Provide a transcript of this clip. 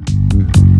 Mm-hmm.